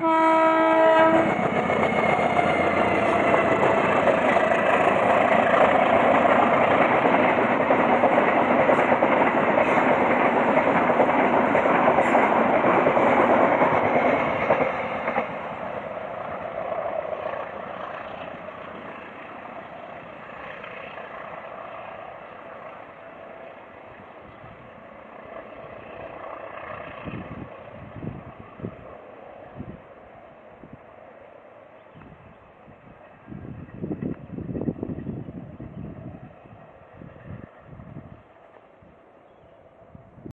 Uh-huh.